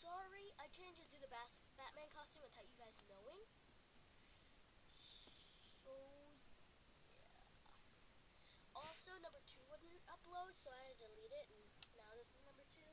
sorry, I changed into to the best Batman costume without you guys knowing. So, yeah. Also, number two wouldn't upload, so I had to delete it and now this is number two.